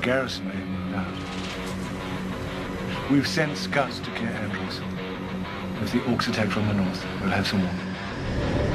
garrison have moved out. We've sent scouts to Cair Andros. If the Orcs attack from the north, we'll have some warning.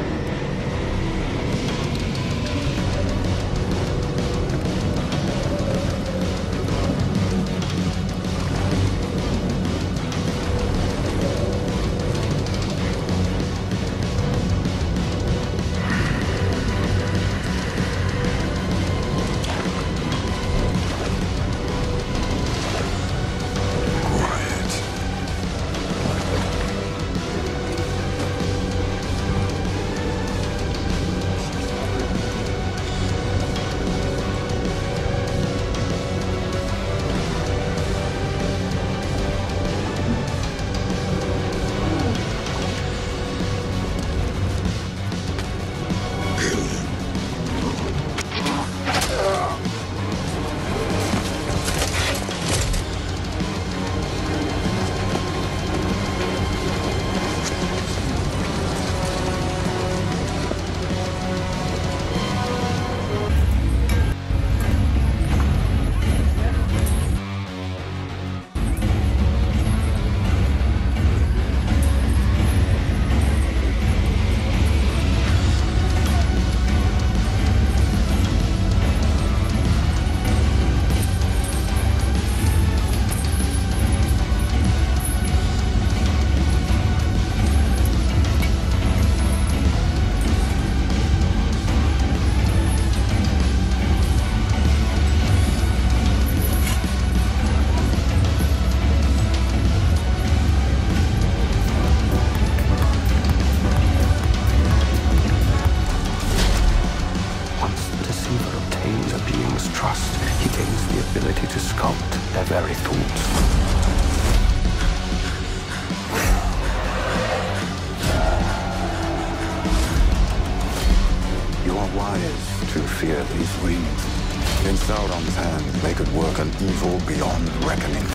Trust, he gains the ability to sculpt their very thoughts. You are wise to fear these rings. In Sauron's hands, they could work an evil beyond reckoning.